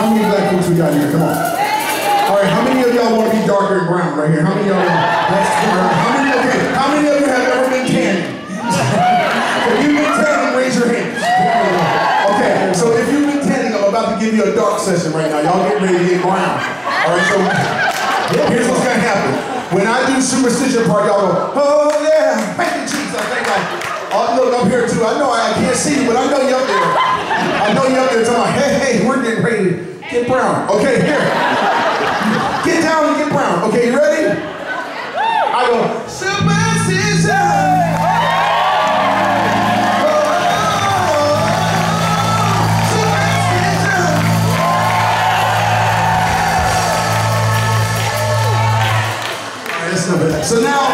How many black folks we got here? Come on. All right, how many of y'all want to be darker and brown right here? How many of y'all? That's How many? Okay, how many of you have ever been tanning? if you've been tanning, raise your hands. Okay, so if you've been tanning, I'm about to give you a dark session right now. Y'all get ready to get brown. All right, so here's what's gonna happen. When I do superstition part, y'all go, oh yeah, thank you, Jesus. Thank God. Oh, look, I'm here too. I know I, I can't see you, but I know you're up there. I know you're up there talking hey, getting ready to get brown. Okay, here. Get down and get brown. Okay, you ready? I go, superstition. So now,